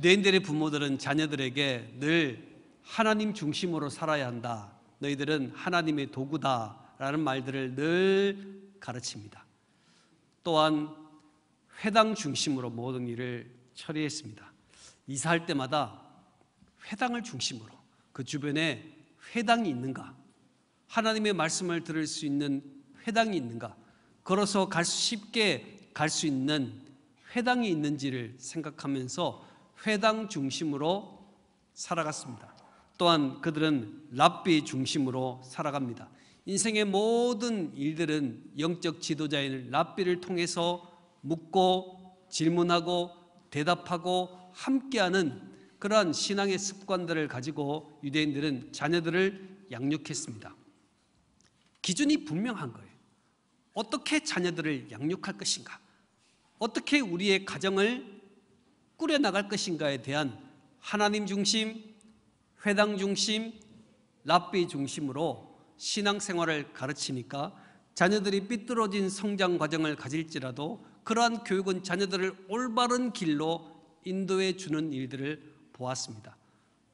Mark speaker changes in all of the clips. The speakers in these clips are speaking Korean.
Speaker 1: 유대인들의 부모들은 자녀들에게 늘 하나님 중심으로 살아야 한다. 너희들은 하나님의 도구다 라는 말들을 늘 가르칩니다. 또한 회당 중심으로 모든 일을 처리했습니다. 이사할 때마다 회당을 중심으로 그 주변에 회당이 있는가? 하나님의 말씀을 들을 수 있는 회당이 있는가? 걸어서 갈 수 쉽게 갈 수 있는 회당이 있는지를 생각하면서 회당 중심으로 살아갔습니다. 또한 그들은 랍비 중심으로 살아갑니다. 인생의 모든 일들은 영적 지도자인 랍비를 통해서 묻고 질문하고 대답하고 함께하는 그러한 신앙의 습관들을 가지고 유대인들은 자녀들을 양육했습니다. 기준이 분명한 거예요. 어떻게 자녀들을 양육할 것인가? 어떻게 우리의 가정을 꾸려 나갈 것인가에 대한 하나님 중심, 회당 중심, 랍비 중심으로 신앙생활을 가르치니까 자녀들이 삐뚤어진 성장 과정을 가질지라도 그러한 교육은 자녀들을 올바른 길로 인도해 주는 일들을 보았습니다.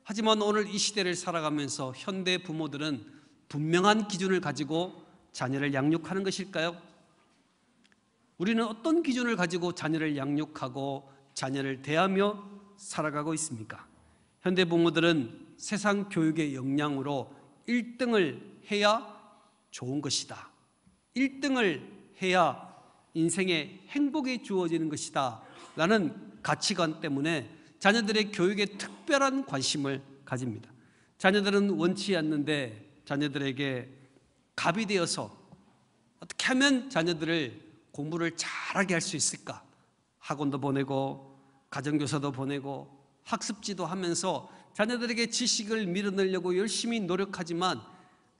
Speaker 1: 하지만 오늘 이 시대를 살아가면서 현대 부모들은 분명한 기준을 가지고 자녀를 양육하는 것일까요? 우리는 어떤 기준을 가지고 자녀를 양육하고 자녀를 대하며 살아가고 있습니까? 현대 부모들은 세상 교육의 역량으로 1등을 해야 좋은 것이다. 1등을 해야 인생의 행복이 주어지는 것이다. 라는 가치관 때문에 자녀들의 교육에 특별한 관심을 가집니다. 자녀들은 원치 않는데 자녀들에게 갑이 되어서 어떻게 하면 자녀들을 공부를 잘하게 할 수 있을까? 학원도 보내고 가정교사도 보내고 학습지도 하면서 자녀들에게 지식을 밀어넣으려고 열심히 노력하지만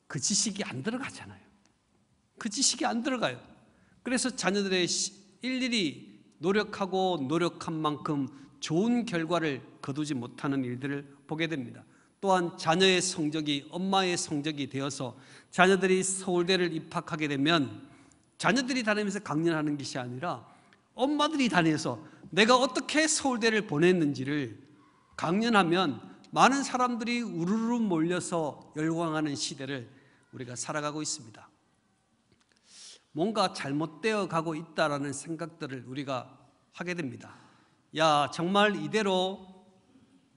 Speaker 1: 그 지식이 안 들어가잖아요. 그 지식이 안 들어가요. 그래서 자녀들의 일일이 노력하고 노력한 만큼 좋은 결과를 거두지 못하는 일들을 보게 됩니다. 또한 자녀의 성적이 엄마의 성적이 되어서 자녀들이 서울대를 입학하게 되면 자녀들이 다니면서 강연하는 것이 아니라 엄마들이 다녀서 내가 어떻게 서울대를 보냈는지를 강연하면 많은 사람들이 우르르 몰려서 열광하는 시대를 우리가 살아가고 있습니다. 뭔가 잘못되어 가고 있다라는 생각들을 우리가 하게 됩니다. 야, 정말 이대로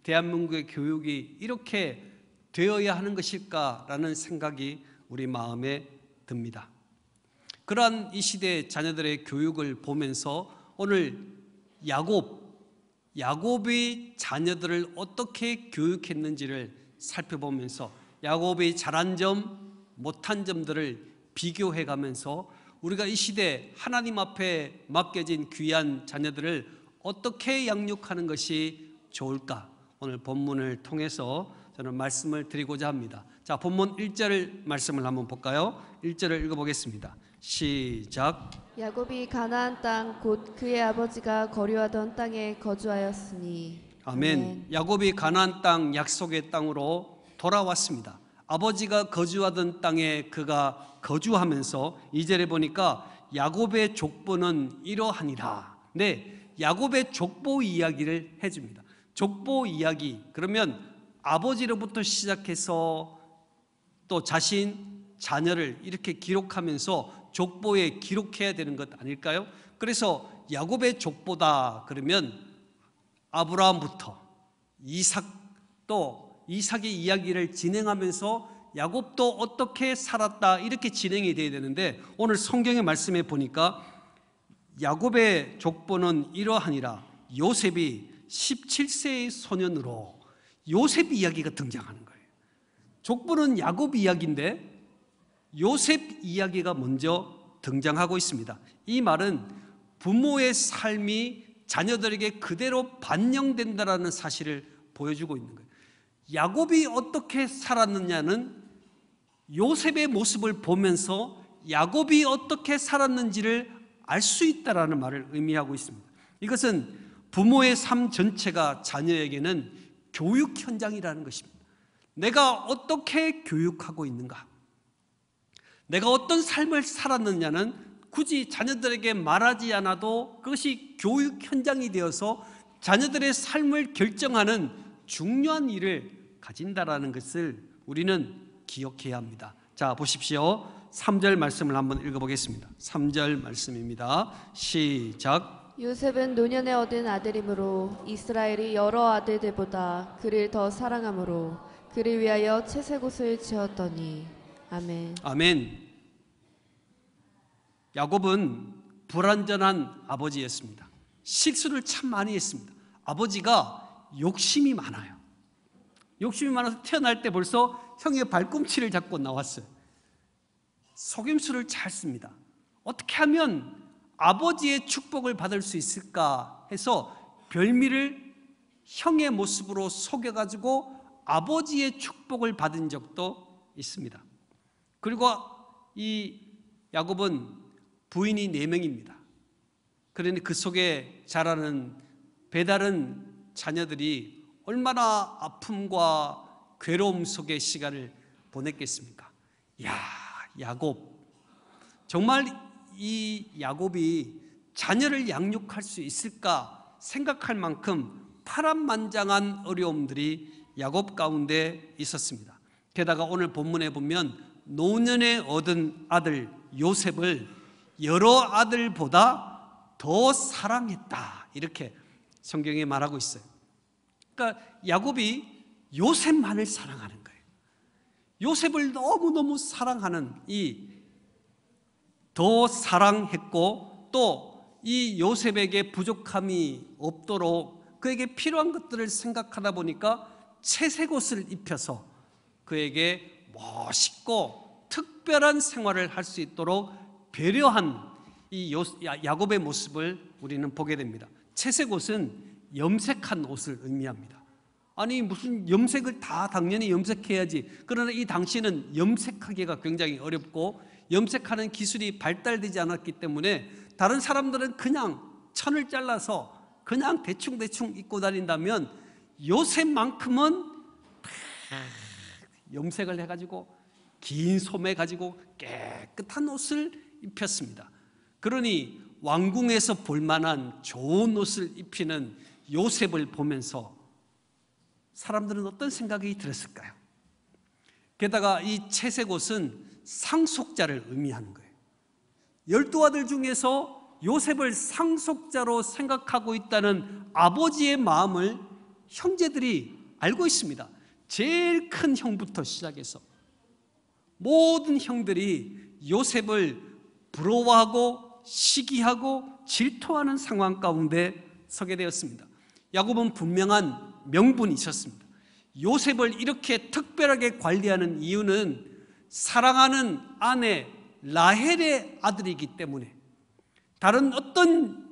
Speaker 1: 대한민국의 교육이 이렇게 되어야 하는 것일까라는 생각이 우리 마음에 듭니다. 그러한 이 시대 자녀들의 교육을 보면서 오늘 야곱 야곱이 자녀들을 어떻게 교육했는지를 살펴보면서 야곱이 잘한 점, 못한 점들을 비교해 가면서 우리가 이 시대 하나님 앞에 맡겨진 귀한 자녀들을 어떻게 양육하는 것이 좋을까? 오늘 본문을 통해서 저는 말씀을 드리고자 합니다. 자, 본문 1절 말씀을 한번 볼까요? 1절을 읽어보겠습니다. 시작.
Speaker 2: 야곱이 가나안 땅 곧 그의 아버지가 거류하던 땅에 거주하였으니
Speaker 1: 아멘. 야곱이 가나안 땅 약속의 땅으로 돌아왔습니다. 아버지가 거주하던 땅에 그가 거주하면서 이절에 보니까 야곱의 족보는 이러하니라. 네, 야곱의 족보 이야기를 해줍니다. 족보 이야기 그러면 아버지로부터 시작해서 또 자신 자녀를 이렇게 기록하면서 족보에 기록해야 되는 것 아닐까요? 그래서 야곱의 족보다 그러면 아브라함부터 이삭 또 이삭의 이야기를 진행하면서 야곱도 어떻게 살았다 이렇게 진행이 돼야 되는데 오늘 성경의 말씀에 보니까 야곱의 족보는 이러하니라 요셉이 17세의 소년으로 요셉 이야기가 등장하는 거예요. 족보는 야곱 이야기인데 요셉 이야기가 먼저 등장하고 있습니다. 이 말은 부모의 삶이 자녀들에게 그대로 반영된다라는 사실을 보여주고 있는 거예요. 야곱이 어떻게 살았느냐는 요셉의 모습을 보면서 야곱이 어떻게 살았는지를 알 수 있다라는 말을 의미하고 있습니다. 이것은 부모의 삶 전체가 자녀에게는 교육 현장이라는 것입니다. 내가 어떻게 교육하고 있는가? 내가 어떤 삶을 살았느냐는 굳이 자녀들에게 말하지 않아도 그것이 교육 현장이 되어서 자녀들의 삶을 결정하는 중요한 일을 가진다라는 것을 우리는 기억해야 합니다. 자, 보십시오. 3절 말씀을 한번 읽어보겠습니다. 3절 말씀입니다. 시작.
Speaker 2: 요셉은 노년에 얻은 아들이므로 이스라엘이 여러 아들들보다 그를 더 사랑하므로 그를 위하여 채색 옷을 지었더니 아멘.
Speaker 1: 아멘. 야곱은 불완전한 아버지였습니다. 실수를 참 많이 했습니다. 아버지가 욕심이 많아요. 욕심이 많아서 태어날 때 벌써 형의 발꿈치를 잡고 나왔어요. 속임수를 잘 씁니다. 어떻게 하면 아버지의 축복을 받을 수 있을까 해서 별미를 형의 모습으로 속여가지고 아버지의 축복을 받은 적도 있습니다. 그리고 이 야곱은 부인이 네 명입니다. 그러니 그 속에 자라는 배다른 자녀들이 얼마나 아픔과 괴로움 속의 시간을 보냈겠습니까? 야, 야곱. 정말 이 야곱이 자녀를 양육할 수 있을까 생각할 만큼 파란만장한 어려움들이 야곱 가운데 있었습니다. 게다가 오늘 본문에 보면 노년에 얻은 아들 요셉을 여러 아들보다 더 사랑했다. 이렇게 성경에 말하고 있어요. 그러니까 야곱이 요셉만을 사랑하는 거예요. 요셉을 너무너무 사랑하는 이 더 사랑했고 또 이 요셉에게 부족함이 없도록 그에게 필요한 것들을 생각하다 보니까 채색옷을 입혀서 그에게 멋있고 특별한 생활을 할 수 있도록 배려한 이 야곱의 모습을 우리는 보게 됩니다. 채색 옷은 염색한 옷을 의미합니다. 아니 무슨 염색을 다 당연히 염색해야지. 그러나 이 당시는 염색하기가 굉장히 어렵고 염색하는 기술이 발달되지 않았기 때문에 다른 사람들은 그냥 천을 잘라서 그냥 대충 대충 입고 다닌다면 요새만큼은 염색을 해가지고 긴 소매 가지고 깨끗한 옷을 입혔습니다. 그러니 왕궁에서 볼만한 좋은 옷을 입히는 요셉을 보면서 사람들은 어떤 생각이 들었을까요? 게다가 이 채색 옷은 상속자를 의미하는 거예요. 열두 아들 중에서 요셉을 상속자로 생각하고 있다는 아버지의 마음을 형제들이 알고 있습니다. 제일 큰 형부터 시작해서 모든 형들이 요셉을 부러워하고 시기하고 질투하는 상황 가운데 서게 되었습니다. 야곱은 분명한 명분이 있었습니다. 요셉을 이렇게 특별하게 관리하는 이유는 사랑하는 아내 라헬의 아들이기 때문에 다른 어떤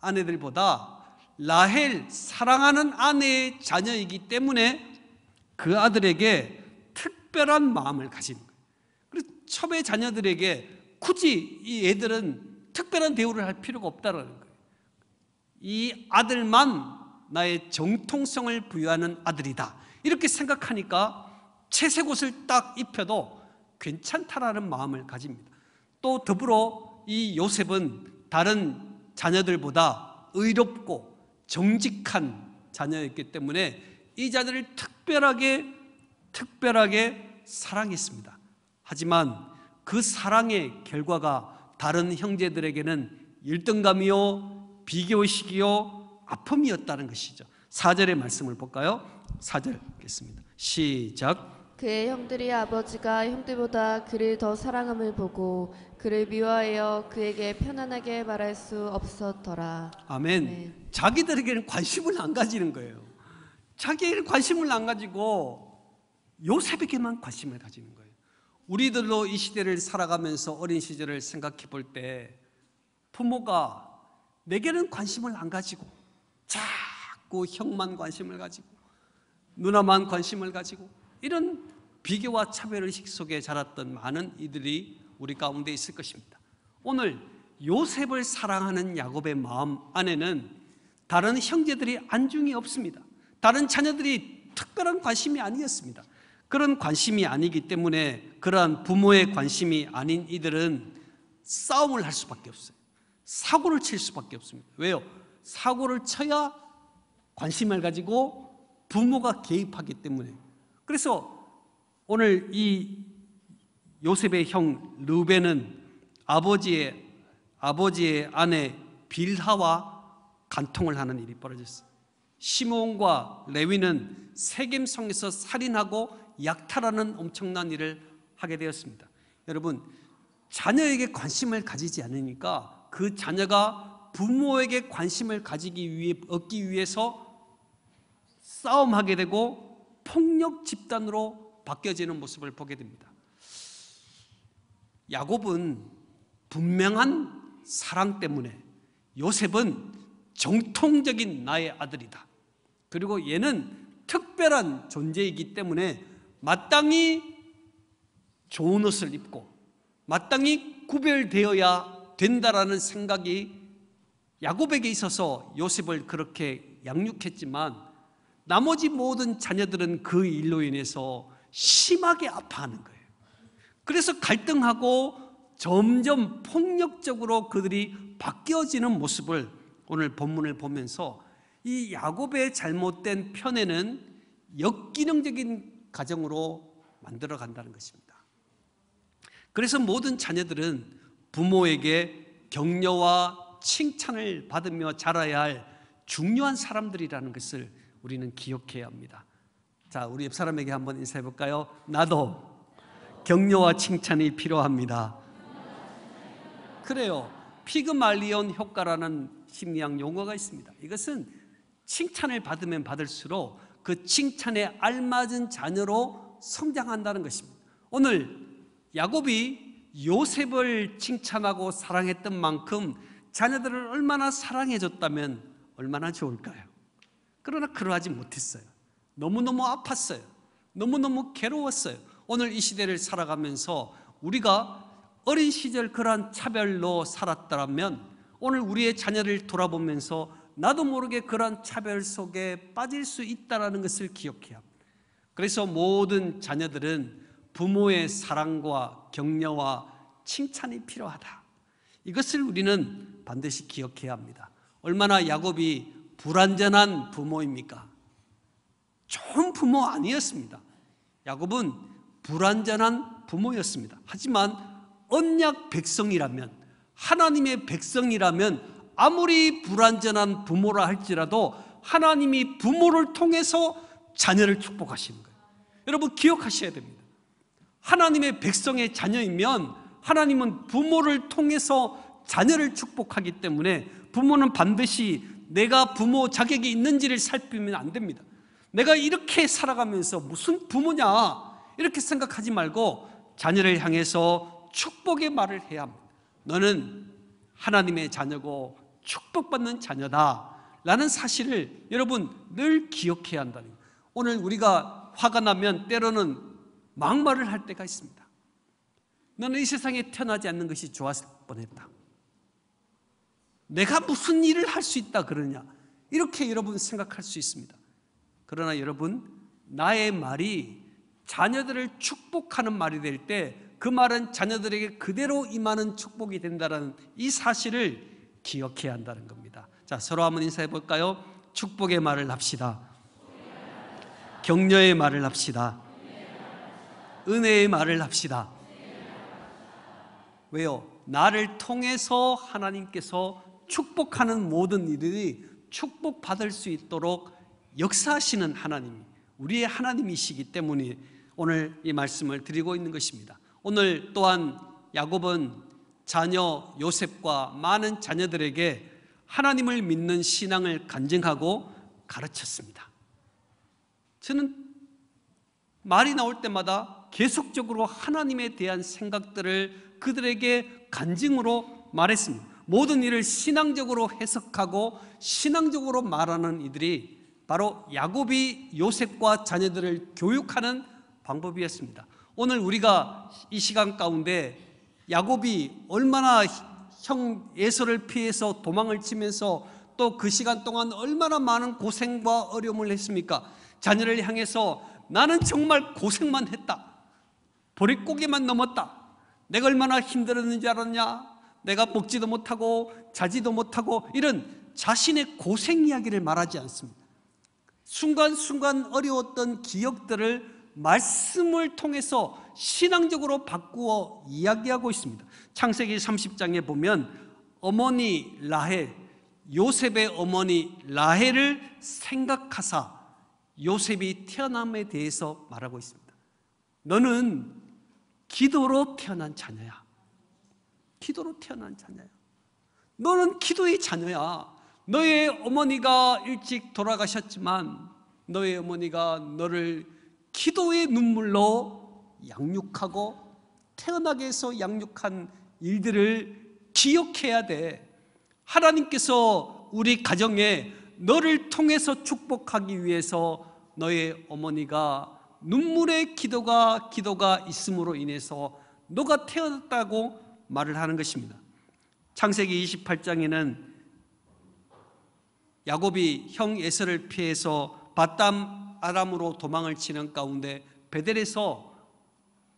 Speaker 1: 아내들보다 라헬 사랑하는 아내의 자녀이기 때문에 그 아들에게 특별한 마음을 가지는 거예요. 그래서 첩의 자녀들에게 굳이 이 애들은 특별한 대우를 할 필요가 없다라는 거예요. 이 아들만 나의 정통성을 부여하는 아들이다. 이렇게 생각하니까 채색 옷을 딱 입혀도 괜찮다라는 마음을 가집니다. 또 더불어 이 요셉은 다른 자녀들보다 의롭고 정직한 자녀였기 때문에 이 자녀를 특별하게 특별하게 사랑했습니다. 하지만 그 사랑의 결과가 다른 형제들에게는 일등감이요 비교식이요 아픔이었다는 것이죠. 4절의 말씀을 볼까요? 4절 읽겠습니다. 시작.
Speaker 2: 그의 형들이 아버지가 형들보다 그를 더 사랑함을 보고 그를 미워하여 그에게 편안하게 말할 수 없었더라.
Speaker 1: 아멘.
Speaker 2: 네.
Speaker 1: 자기들에게는 관심을 안 가지는 거예요. 자기에게는 관심을 안 가지고 요셉에게만 관심을 가지는 거예요. 우리들도 이 시대를 살아가면서 어린 시절을 생각해 볼 때 부모가 내게는 관심을 안 가지고 자꾸 형만 관심을 가지고 누나만 관심을 가지고 이런 비교와 차별의식 속에 자랐던 많은 이들이 우리 가운데 있을 것입니다. 오늘 요셉을 사랑하는 야곱의 마음 안에는 다른 형제들이 안중이 없습니다. 다른 자녀들이 특별한 관심이 아니었습니다. 그런 관심이 아니기 때문에 그러한 부모의 관심이 아닌 이들은 싸움을 할 수밖에 없어요. 사고를 칠 수밖에 없습니다. 왜요? 사고를 쳐야 관심을 가지고 부모가 개입하기 때문에 그래서 오늘 이 요셉의 형 르벤은 아버지의 아버지의 아내 빌하와 간통을 하는 일이 벌어졌어요. 시몬과 레위는 세겜성에서 살인하고 약탈하는 엄청난 일을 하게 되었습니다. 여러분 자녀에게 관심을 가지지 않으니까 그 자녀가 부모에게 관심을 가지기 위해 얻기 위해서 싸움하게 되고 폭력 집단으로 바뀌어지는 모습을 보게 됩니다. 야곱은 분명한 사랑 때문에 요셉은 정통적인 나의 아들이다. 그리고 얘는 특별한 존재이기 때문에 마땅히 좋은 옷을 입고 마땅히 구별되어야 된다라는 생각이 야곱에게 있어서 요셉을 그렇게 양육했지만 나머지 모든 자녀들은 그 일로 인해서 심하게 아파하는 거예요. 그래서 갈등하고 점점 폭력적으로 그들이 바뀌어지는 모습을 오늘 본문을 보면서 이 야곱의 잘못된 편에는 역기능적인 가정으로 만들어 간다는 것입니다. 그래서 모든 자녀들은 부모에게 격려와 칭찬을 받으며 자라야 할 중요한 사람들이라는 것을 우리는 기억해야 합니다. 자, 우리 옆 사람에게 한번 인사해 볼까요? 나도 격려와 칭찬이 필요합니다. 그래요. 피그말리온 효과라는 심리학 용어가 있습니다. 이것은 칭찬을 받으면 받을수록 그 칭찬에 알맞은 자녀로 성장한다는 것입니다. 오늘 야곱이 요셉을 칭찬하고 사랑했던 만큼 자녀들을 얼마나 사랑해줬다면 얼마나 좋을까요? 그러나 그러하지 못했어요. 너무너무 아팠어요. 너무너무 괴로웠어요. 오늘 이 시대를 살아가면서 우리가 어린 시절 그러한 차별로 살았다면 오늘 우리의 자녀를 돌아보면서 나도 모르게 그러한 차별 속에 빠질 수 있다는 것을 기억해야 합니다. 그래서 모든 자녀들은 부모의 사랑과 격려와 칭찬이 필요하다. 이것을 우리는 반드시 기억해야 합니다. 얼마나 야곱이 불완전한 부모입니까? 좋은 부모 아니었습니다. 야곱은 불완전한 부모였습니다. 하지만 언약 백성이라면 하나님의 백성이라면 아무리 불완전한 부모라 할지라도 하나님이 부모를 통해서 자녀를 축복하시는 거예요. 여러분 기억하셔야 됩니다. 하나님의 백성의 자녀이면 하나님은 부모를 통해서 자녀를 축복하기 때문에 부모는 반드시 내가 부모 자격이 있는지를 살피면 안 됩니다. 내가 이렇게 살아가면서 무슨 부모냐 이렇게 생각하지 말고 자녀를 향해서 축복의 말을 해야 합니다. 너는 하나님의 자녀고 축복받는 자녀다. 라는 사실을 여러분 늘 기억해야 한다는 거예요. 오늘 우리가 화가 나면 때로는 막말을 할 때가 있습니다. 너는 이 세상에 태어나지 않는 것이 좋았을 뻔했다. 내가 무슨 일을 할 수 있다 그러냐. 이렇게 여러분 생각할 수 있습니다. 그러나 여러분, 나의 말이 자녀들을 축복하는 말이 될 때 그 말은 자녀들에게 그대로 임하는 축복이 된다는 이 사실을 기억해야 한다는 겁니다. 자, 서로 한번 인사해 볼까요? 축복의 말을 합시다. 격려의 말을 합시다. 은혜의 말을 합시다. 왜요? 나를 통해서 하나님께서 축복하는 모든 일들이 축복받을 수 있도록 역사하시는 하나님, 우리의 하나님이시기 때문에 오늘 이 말씀을 드리고 있는 것입니다. 오늘 또한 야곱은 자녀 요셉과 많은 자녀들에게 하나님을 믿는 신앙을 간증하고 가르쳤습니다. 저는 말이 나올 때마다 계속적으로 하나님에 대한 생각들을 그들에게 간증으로 말했습니다. 모든 일을 신앙적으로 해석하고 신앙적으로 말하는 이들이 바로 야곱이 요셉과 자녀들을 교육하는 방법이었습니다. 오늘 우리가 이 시간 가운데 야곱이 얼마나 형 예서를 피해서 도망을 치면서 또 그 시간 동안 얼마나 많은 고생과 어려움을 했습니까? 자녀를 향해서 나는 정말 고생만 했다. 보릿고개만 넘었다. 내가 얼마나 힘들었는지 알았냐? 내가 먹지도 못하고 자지도 못하고 이런 자신의 고생 이야기를 말하지 않습니다. 순간순간 어려웠던 기억들을 말씀을 통해서 신앙적으로 바꾸어 이야기하고 있습니다. 창세기 30장에 보면 어머니 라헬, 요셉의 어머니 라헬을 생각하사 요셉이 태어남에 대해서 말하고 있습니다. 너는 기도로 태어난 자녀야. 기도로 태어난 자녀야. 너는 기도의 자녀야. 너의 어머니가 일찍 돌아가셨지만 너의 어머니가 너를 기도의 눈물로 양육하고 태어나게 해서 양육한 일들을 기억해야 돼. 하나님께서 우리 가정에 너를 통해서 축복하기 위해서 너의 어머니가 눈물의 기도가 기도가 있음으로 인해서 너가 태어났다고 말을 하는 것입니다. 창세기 28장에는 야곱이 형 에서를 피해서 바담 아람으로 도망을 치는 가운데 베델에서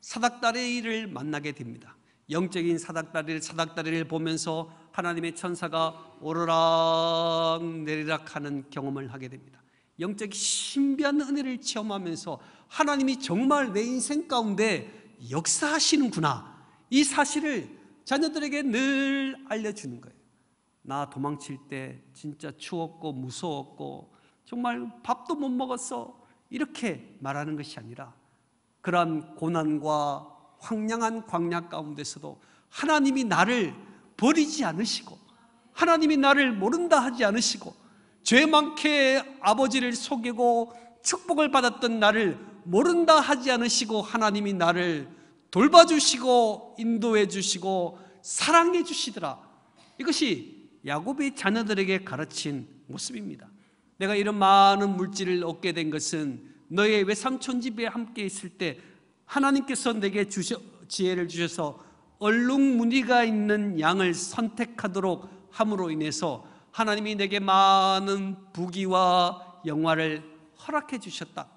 Speaker 1: 사닥다리를 만나게 됩니다. 영적인 사닥다리를 사닥다리를 보면서 하나님의 천사가 오르락 내리락 하는 경험을 하게 됩니다. 영적 신비한 은혜를 체험하면서 하나님이 정말 내 인생 가운데 역사하시는구나. 이 사실을 자녀들에게 늘 알려주는 거예요. 나 도망칠 때 진짜 추웠고 무서웠고 정말 밥도 못 먹었어. 이렇게 말하는 것이 아니라 그러한 고난과 황량한 광야 가운데서도 하나님이 나를 버리지 않으시고 하나님이 나를 모른다 하지 않으시고 죄 많게 아버지를 속이고 축복을 받았던 나를 모른다 하지 않으시고 하나님이 나를 돌봐주시고 인도해 주시고 사랑해 주시더라. 이것이 야곱의 자녀들에게 가르친 모습입니다. 내가 이런 많은 물질을 얻게 된 것은 너의 외삼촌 집에 함께 있을 때 하나님께서 내게 주셔, 지혜를 주셔서 얼룩무늬가 있는 양을 선택하도록 함으로 인해서 하나님이 내게 많은 부귀와 영화를 허락해 주셨다.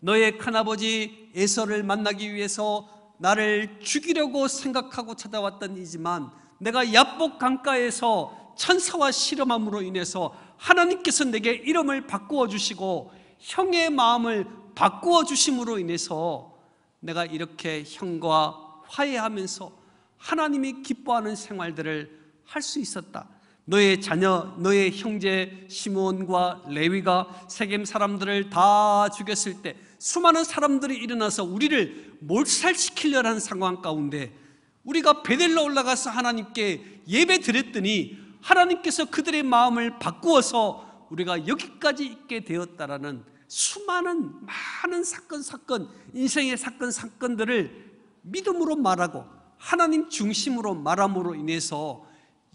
Speaker 1: 너의 큰아버지 에서를 만나기 위해서 나를 죽이려고 생각하고 찾아왔던 이지만 내가 야복 강가에서 천사와 실험함으로 인해서 하나님께서 내게 이름을 바꾸어 주시고 형의 마음을 바꾸어 주심으로 인해서 내가 이렇게 형과 화해하면서 하나님이 기뻐하는 생활들을 할 수 있었다. 너의 자녀, 너의 형제 시몬과 레위가 세겜 사람들을 다 죽였을 때 수많은 사람들이 일어나서 우리를 몰살시키려는 상황 가운데 우리가 베델로 올라가서 하나님께 예배 드렸더니 하나님께서 그들의 마음을 바꾸어서 우리가 여기까지 있게 되었다라는 수많은 많은 사건 사건 인생의 사건 사건들을 믿음으로 말하고 하나님 중심으로 말함으로 인해서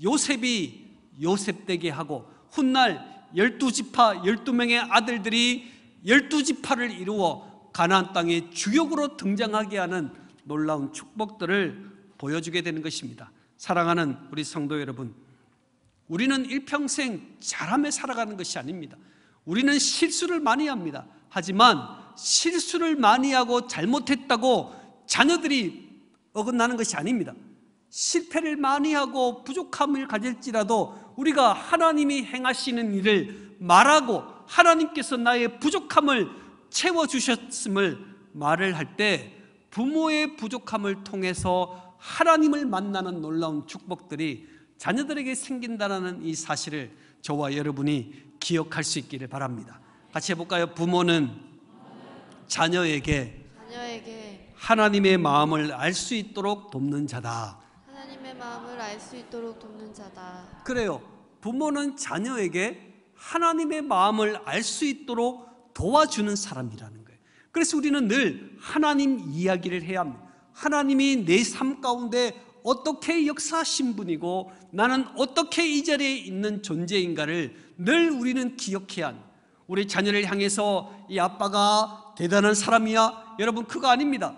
Speaker 1: 요셉이 요셉 되게 하고 훗날 열두 지파 열두 명의 아들들이 열두 지파를 이루어 가나안 땅의 주역으로 등장하게 하는 놀라운 축복들을 보여주게 되는 것입니다. 사랑하는 우리 성도 여러분, 우리는 일평생 잘하며 살아가는 것이 아닙니다. 우리는 실수를 많이 합니다. 하지만 실수를 많이 하고 잘못했다고 자녀들이 어긋나는 것이 아닙니다. 실패를 많이 하고 부족함을 가질지라도 우리가 하나님이 행하시는 일을 말하고 하나님께서 나의 부족함을 채워주셨음을 말을 할 때 부모의 부족함을 통해서 하나님을 만나는 놀라운 축복들이 자녀들에게 생긴다는 이 사실을 저와 여러분이 기억할 수 있기를 바랍니다. 같이 해볼까요? 부모는 자녀에게
Speaker 2: 자녀에게
Speaker 1: 하나님의 마음을 알 수 있도록 돕는 자다.
Speaker 2: 하나님의 마음을 알 수 있도록 돕는 자다.
Speaker 1: 그래요. 부모는 자녀에게 하나님의 마음을 알 수 있도록 도와주는 사람이라는 거예요. 그래서 우리는 늘 하나님 이야기를 해야 합니다. 하나님이 내 삶 가운데 어떻게 역사하신 분이고 나는 어떻게 이 자리에 있는 존재인가를 늘 우리는 기억해야 합니다. 우리 자녀를 향해서 이 아빠가 대단한 사람이야. 여러분 그거 아닙니다.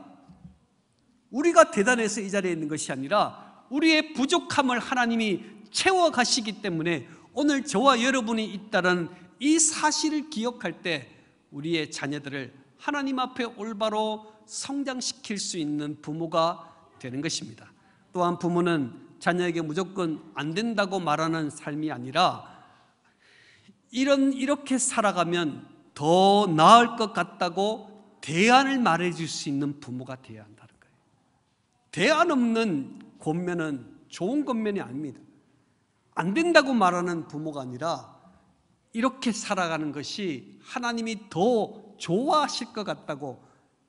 Speaker 1: 우리가 대단해서 이 자리에 있는 것이 아니라 우리의 부족함을 하나님이 채워 가시기 때문에 오늘 저와 여러분이 있다는 이 사실을 기억할 때 우리의 자녀들을 하나님 앞에 올바로 성장시킬 수 있는 부모가 되는 것입니다. 또한 부모는 자녀에게 무조건 안 된다고 말하는 삶이 아니라 이런 이렇게 살아가면 더 나을 것 같다고 대안을 말해 줄 수 있는 부모가 되어야 한다는 거예요. 대안 없는 권면은 좋은 권면이 아닙니다. 안 된다고 말하는 부모가 아니라 이렇게 살아가는 것이 하나님이 더 좋아하실 것 같다고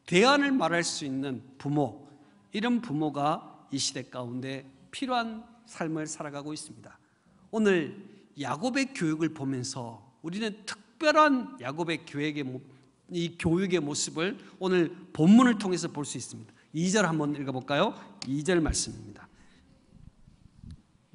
Speaker 1: 대안을 말할 수 있는 부모, 이런 부모가 이 시대 가운데 필요한 삶을 살아가고 있습니다. 오늘 야곱의 교육을 보면서 우리는 특별한 야곱의 교육의 모- 이 교육의 모습을 오늘 본문을 통해서 볼 수 있습니다. 2절 한번 읽어 볼까요? 2절 말씀입니다.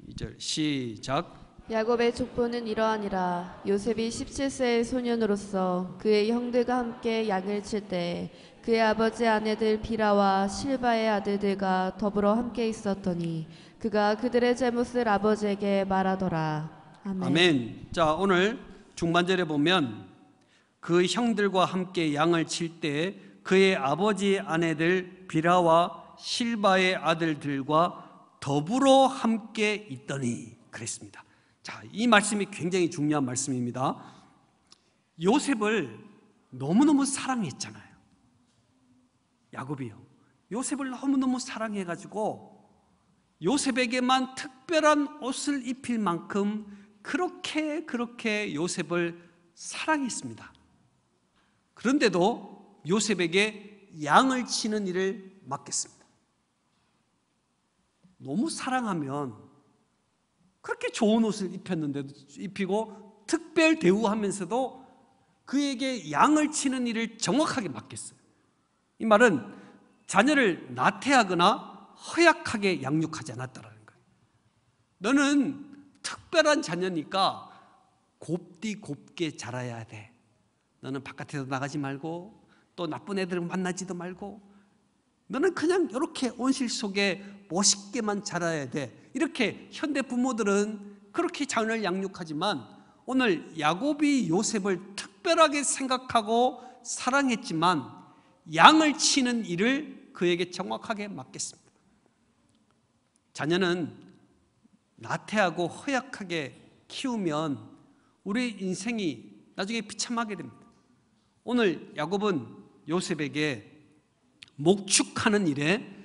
Speaker 1: 2절 시작.
Speaker 2: 야곱의 족보는 이러하니라 요셉이 17세의 소년으로서 그의 형들과 함께 양을 칠 때 그의 아버지 아내들 비라와 실바의 아들들과 더불어 함께 있었더니 그가 그들의 잘못을 아버지에게 말하더라 아멘.
Speaker 1: 아멘. 자, 오늘 중반절에 보면 그 형들과 함께 양을 칠 때 그의 아버지 아내들 비라와 실바의 아들들과 더불어 함께 있더니 그랬습니다. 자, 이 말씀이 굉장히 중요한 말씀입니다. 요셉을 너무너무 사랑했잖아요. 야곱이요. 요셉을 너무너무 사랑해 가지고 요셉에게만 특별한 옷을 입힐 만큼 그렇게 그렇게 요셉을 사랑했습니다. 그런데도 요셉에게 양을 치는 일을 맡겼습니다. 너무 사랑하면 그렇게 좋은 옷을 입혔는데도 입히고 특별 대우하면서도 그에게 양을 치는 일을 정확하게 맡겼어요. 이 말은 자녀를 나태하거나 허약하게 양육하지 않았다라는 거예요. 너는 특별한 자녀니까 곱디 곱게 자라야 돼. 너는 바깥에도 나가지 말고 또 나쁜 애들 만나지도 말고 너는 그냥 이렇게 온실 속에 멋있게만 자라야 돼. 이렇게 현대 부모들은 그렇게 자녀를 양육하지만 오늘 야곱이 요셉을 특별하게 생각하고 사랑했지만 양을 치는 일을 그에게 정확하게 맡겼습니다. 자녀는 나태하고 허약하게 키우면 우리 인생이 나중에 비참하게 됩니다. 오늘 야곱은 요셉에게 목축하는 일에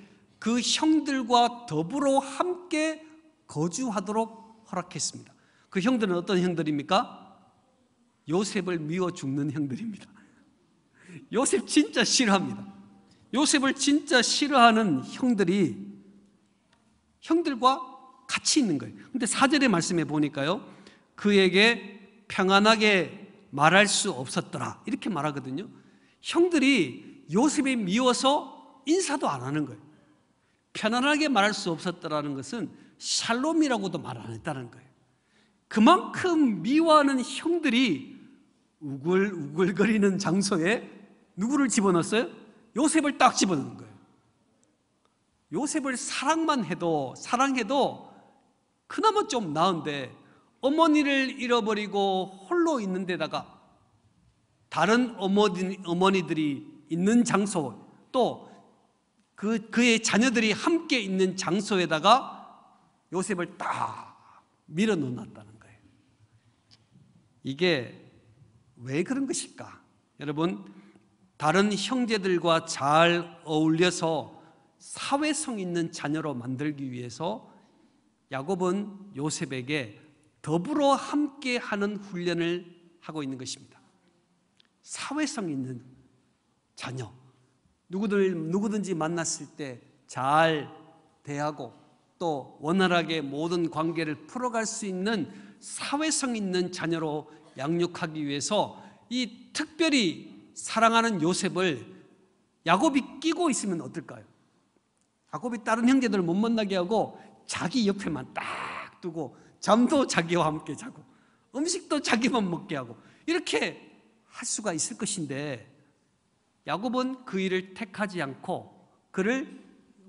Speaker 1: 그 형들과 더불어 함께 거주하도록 허락했습니다. 그 형들은 어떤 형들입니까? 요셉을 미워 죽는 형들입니다. 요셉 진짜 싫어합니다. 요셉을 진짜 싫어하는 형들이 형들과 같이 있는 거예요. 근데 사절의 말씀에 보니까요. 그에게 평안하게 말할 수 없었더라. 이렇게 말하거든요. 형들이 요셉이 미워서 인사도 안 하는 거예요. 편안하게 말할 수 없었더라는 것은 샬롬이라고도 말 안 했다는 거예요. 그만큼 미워하는 형들이 우글우글거리는 장소에 누구를 집어넣었어요? 요셉을 딱 집어넣는 거예요. 요셉을 사랑만 해도 사랑해도 그나마 좀 나은데 어머니를 잃어버리고 홀로 있는 데다가 다른 어머니, 어머니들이 있는 장소 또 그, 그의 자녀들이 함께 있는 장소에다가 요셉을 딱 밀어 놓았다는 거예요. 이게 왜 그런 것일까? 여러분, 다른 형제들과 잘 어울려서 사회성 있는 자녀로 만들기 위해서 야곱은 요셉에게 더불어 함께 하는 훈련을 하고 있는 것입니다. 사회성 있는 자녀. 누구들, 누구든지 만났을 때 잘 대하고 또 원활하게 모든 관계를 풀어갈 수 있는 사회성 있는 자녀로 양육하기 위해서 이 특별히 사랑하는 요셉을 야곱이 끼고 있으면 어떨까요? 야곱이 다른 형제들을 못 만나게 하고 자기 옆에만 딱 두고 잠도 자기와 함께 자고 음식도 자기만 먹게 하고 이렇게 할 수가 있을 것인데 야곱은 그 일을 택하지 않고 그를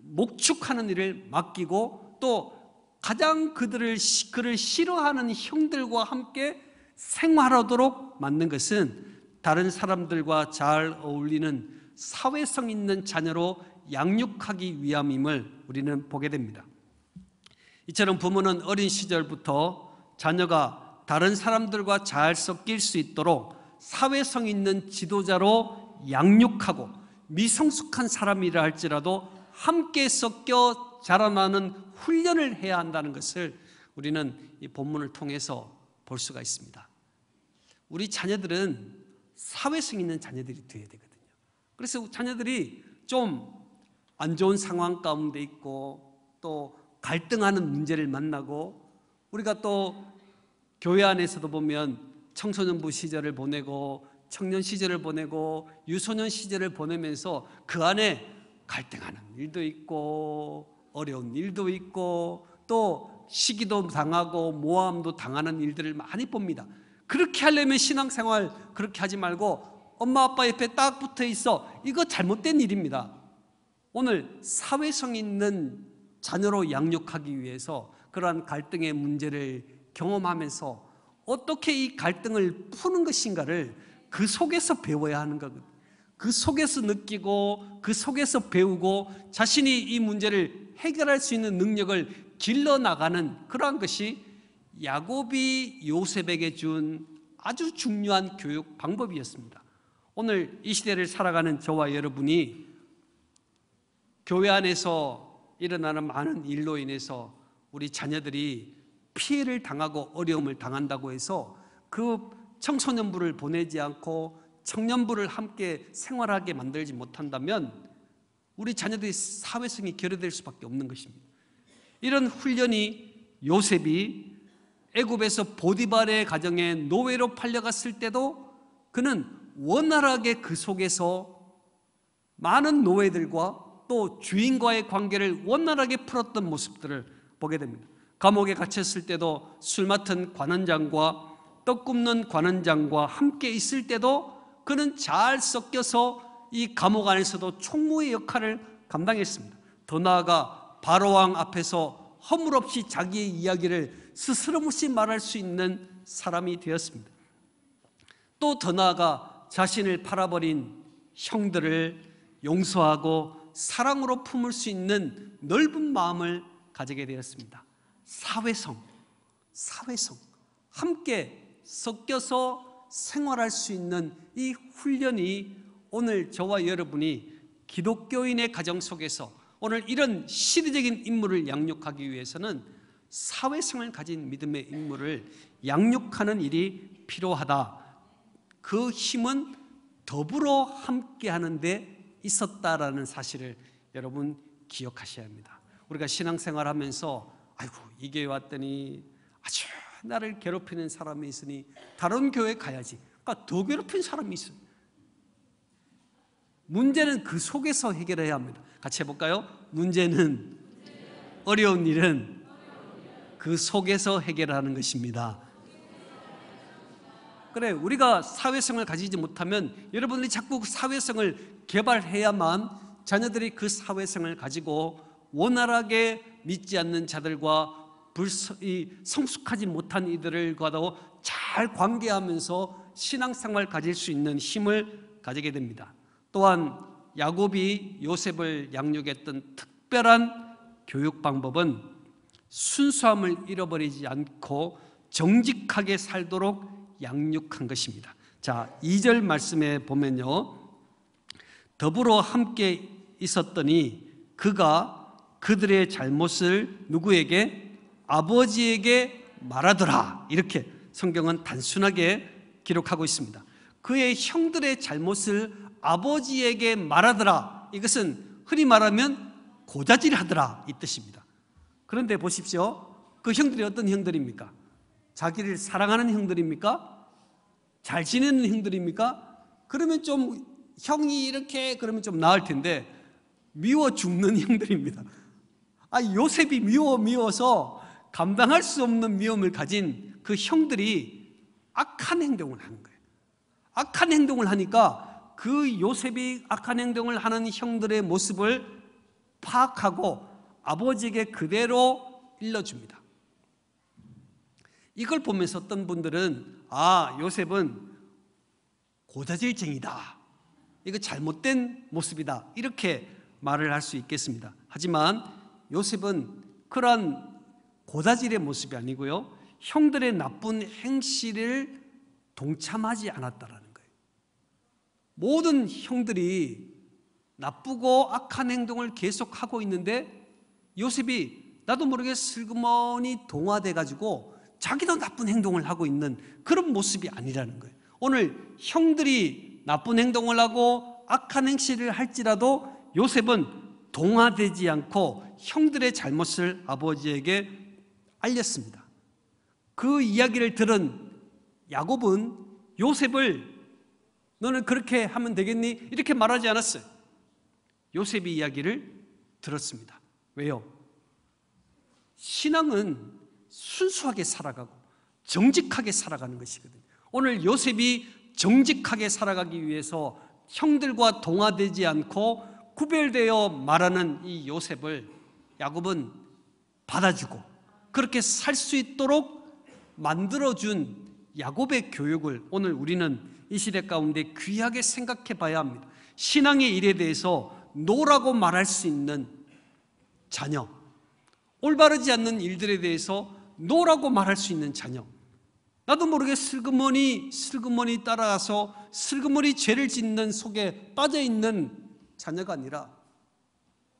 Speaker 1: 목축하는 일을 맡기고 또 가장 그들을 시- 그를 싫어하는 형들과 함께 생활하도록 만든 것은 다른 사람들과 잘 어울리는 사회성 있는 자녀로 양육하기 위함임을 우리는 보게 됩니다. 이처럼 부모는 어린 시절부터 자녀가 다른 사람들과 잘 섞일 수 있도록 사회성 있는 지도자로 양육하고 미성숙한 사람이라 할지라도 함께 섞여 자라나는 훈련을 해야 한다는 것을 우리는 이 본문을 통해서 볼 수가 있습니다. 우리 자녀들은 사회성 있는 자녀들이 되어야 되거든요. 그래서 자녀들이 좀 안 좋은 상황 가운데 있고 또 갈등하는 문제를 만나고 우리가 또 교회 안에서도 보면 청소년부 시절을 보내고 청년 시절을 보내고 유소년 시절을 보내면서 그 안에 갈등하는 일도 있고 어려운 일도 있고 또 시기도 당하고 모함도 당하는 일들을 많이 봅니다. 그렇게 하려면 신앙생활 그렇게 하지 말고 엄마 아빠 옆에 딱 붙어 있어. 이거 잘못된 일입니다. 오늘 사회성 있는 자녀로 양육하기 위해서 그러한 갈등의 문제를 경험하면서 어떻게 이 갈등을 푸는 것인가를 그 속에서 배워야 하는 거거든요. 그 속에서 느끼고 그 속에서 배우고 자신이 이 문제를 해결할 수 있는 능력을 길러 나가는 그러한 것이 야곱이 요셉에게 준 아주 중요한 교육 방법이었습니다. 오늘 이 시대를 살아가는 저와 여러분이 교회 안에서 일어나는 많은 일로 인해서 우리 자녀들이 피해를 당하고 어려움을 당한다고 해서 그 청소년부를 보내지 않고 청년부를 함께 생활하게 만들지 못한다면 우리 자녀들이 사회성이 결여될 수밖에 없는 것입니다. 이런 훈련이 요셉이 애굽에서 보디발의 가정에 노예로 팔려갔을 때도 그는 원활하게 그 속에서 많은 노예들과 또 주인과의 관계를 원활하게 풀었던 모습들을 보게 됩니다. 감옥에 갇혔을 때도 술 맡은 관원장과 떡 굽는 관원장과 함께 있을 때도 그는 잘 섞여서 이 감옥 안에서도 총무의 역할을 감당했습니다. 더 나아가 바로왕 앞에서 허물없이 자기의 이야기를 스스럼없이 말할 수 있는 사람이 되었습니다. 또 더 나아가 자신을 팔아버린 형들을 용서하고 사랑으로 품을 수 있는 넓은 마음을 가지게 되었습니다. 사회성, 사회성, 함께 섞여서 생활할 수 있는 이 훈련이 오늘 저와 여러분이 기독교인의 가정 속에서 오늘 이런 시대적인 인물을 양육하기 위해서는 사회성을 가진 믿음의 인물을 양육하는 일이 필요하다. 그 힘은 더불어 함께 하는데 있었다라는 사실을 여러분 기억하셔야 합니다. 우리가 신앙생활 하면서 아이고 이 교회 왔더니 아주 나를 괴롭히는 사람이 있으니 다른 교회 가야지. 그러니까 더 괴롭힌 사람이 있어요. 문제는 그 속에서 해결해야 합니다. 같이 해볼까요? 문제는 어려운 일은 그 속에서 해결하는 것입니다. 그래, 우리가 사회성을 가지지 못하면 여러분들이 자꾸 그 사회성을 개발해야만 자녀들이 그 사회성을 가지고 원활하게 믿지 않는 자들과 불서, 이 성숙하지 못한 이들과도 잘 관계하면서 신앙생활 가질 수 있는 힘을 가지게 됩니다. 또한 야곱이 요셉을 양육했던 특별한 교육 방법은 순수함을 잃어버리지 않고 정직하게 살도록 양육한 것입니다. 자, 2절 말씀에 보면요. 더불어 함께 있었더니 그가 그들의 잘못을 누구에게 아버지에게 말하더라. 이렇게 성경은 단순하게 기록하고 있습니다. 그의 형들의 잘못을 아버지에게 말하더라. 이것은 흔히 말하면 고자질하더라 이 뜻입니다. 그런데 보십시오. 그 형들이 어떤 형들입니까? 자기를 사랑하는 형들입니까? 잘 지내는 형들입니까? 그러면 좀 형이 이렇게 그러면 좀 나을 텐데 미워 죽는 형들입니다. 아 요셉이 미워 미워서 감당할 수 없는 미움을 가진 그 형들이 악한 행동을 하는 거예요. 악한 행동을 하니까 그 요셉이 악한 행동을 하는 형들의 모습을 파악하고 아버지에게 그대로 일러줍니다. 이걸 보면서 어떤 분들은 아 요셉은 고자질쟁이다. 이거 잘못된 모습이다. 이렇게 말을 할 수 있겠습니다. 하지만 요셉은 그러한 고자질의 모습이 아니고요. 형들의 나쁜 행실을 동참하지 않았다라는 거예요. 모든 형들이 나쁘고 악한 행동을 계속하고 있는데 요셉이 나도 모르게 슬그머니 동화돼 가지고 자기도 나쁜 행동을 하고 있는 그런 모습이 아니라는 거예요. 오늘 형들이 나쁜 행동을 하고 악한 행실을 할지라도 요셉은 동화되지 않고 형들의 잘못을 아버지에게 알렸습니다. 그 이야기를 들은 야곱은 요셉을 너는 그렇게 하면 되겠니? 이렇게 말하지 않았어요. 요셉의 이야기를 들었습니다. 왜요? 신앙은 순수하게 살아가고 정직하게 살아가는 것이거든요. 오늘 요셉이 정직하게 살아가기 위해서 형들과 동화되지 않고 구별되어 말하는 이 요셉을 야곱은 받아주고 그렇게 살 수 있도록 만들어준 야곱의 교육을 오늘 우리는 이 시대 가운데 귀하게 생각해 봐야 합니다. 신앙의 일에 대해서 no라고 말할 수 있는 자녀, 올바르지 않는 일들에 대해서 no라고 말할 수 있는 자녀. 나도 모르게 슬그머니 슬그머니 따라가서 슬그머니 죄를 짓는 속에 빠져 있는 자녀가 아니라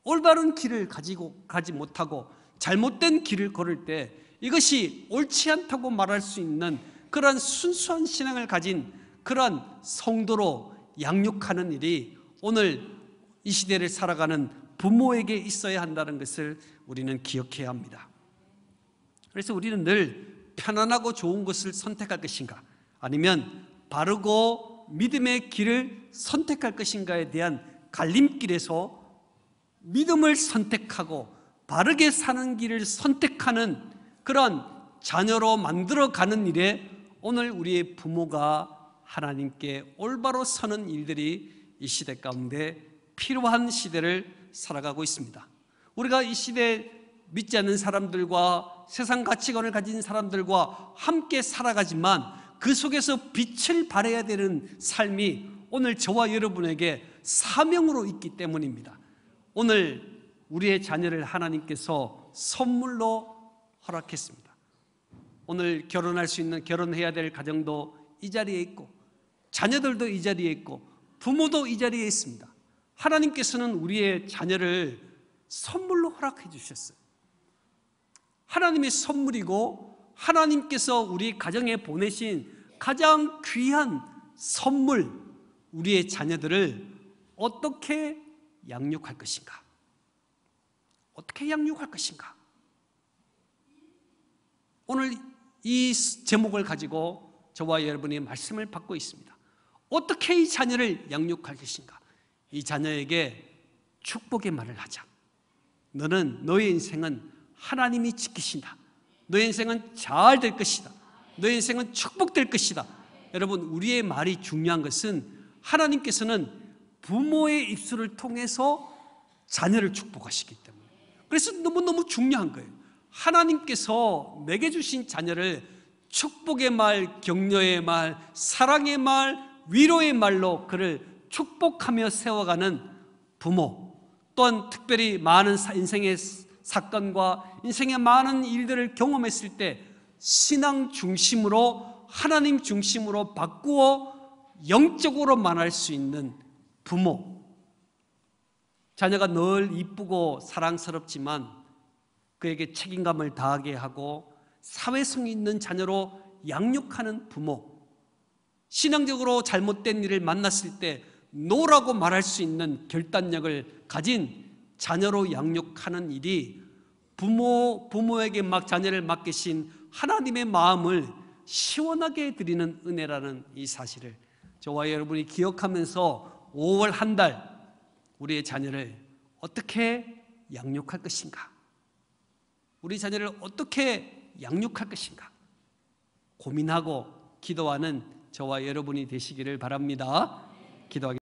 Speaker 1: 올바른 길을 가지고 가지 못하고 잘못된 길을 걸을 때 이것이 옳지 않다고 말할 수 있는 그러한 순수한 신앙을 가진 그러한 성도로 양육하는 일이 오늘 이 시대를 살아가는 부모에게 있어야 한다는 것을 우리는 기억해야 합니다. 그래서 우리는 늘 편안하고 좋은 것을 선택할 것인가 아니면 바르고 믿음의 길을 선택할 것인가에 대한 갈림길에서 믿음을 선택하고 바르게 사는 길을 선택하는 그런 자녀로 만들어 가는 일에 오늘 우리의 부모가 하나님께 올바로 서는 일들이 이 시대 가운데 필요한 시대를 살아가고 있습니다. 우리가 이 시대 믿지 않는 사람들과 세상 가치관을 가진 사람들과 함께 살아가지만 그 속에서 빛을 발해야 되는 삶이 오늘 저와 여러분에게 사명으로 있기 때문입니다. 오늘 우리의 자녀를 하나님께서 선물로 허락했습니다. 오늘 결혼할 수 있는 결혼해야 될 가정도 이 자리에 있고 자녀들도 이 자리에 있고 부모도 이 자리에 있습니다. 하나님께서는 우리의 자녀를 선물로 허락해 주셨어요. 하나님의 선물이고 하나님께서 우리 가정에 보내신 가장 귀한 선물, 우리의 자녀들을 어떻게 양육할 것인가? 어떻게 양육할 것인가? 오늘 이 제목을 가지고 저와 여러분이 말씀을 받고 있습니다. 어떻게 이 자녀를 양육할 것인가? 이 자녀에게 축복의 말을 하자. 너는 너의 인생은 하나님이 지키신다. 너의 인생은 잘 될 것이다. 너의 인생은 축복될 것이다. 여러분, 우리의 말이 중요한 것은 하나님께서는 부모의 입술을 통해서 자녀를 축복하시기 때문에. 그래서 너무너무 중요한 거예요. 하나님께서 내게 주신 자녀를 축복의 말, 격려의 말, 사랑의 말, 위로의 말로 그를 축복하며 세워가는 부모, 또한 특별히 많은 인생의 사건과 인생의 많은 일들을 경험했을 때 신앙 중심으로 하나님 중심으로 바꾸어 영적으로 만할 수 있는 부모. 자녀가 늘 이쁘고 사랑스럽지만 그에게 책임감을 다하게 하고 사회성 있는 자녀로 양육하는 부모. 신앙적으로 잘못된 일을 만났을 때 노라고 말할 수 있는 결단력을 가진 자녀로 양육하는 일이 부모, 부모에게 막 자녀를 맡기신 하나님의 마음을 시원하게 드리는 은혜라는 이 사실을 저와 여러분이 기억하면서 5월 한 달 우리의 자녀를 어떻게 양육할 것인가? 우리 자녀를 어떻게 양육할 것인가? 고민하고 기도하는 저와 여러분이 되시기를 바랍니다. 기도하겠습니다.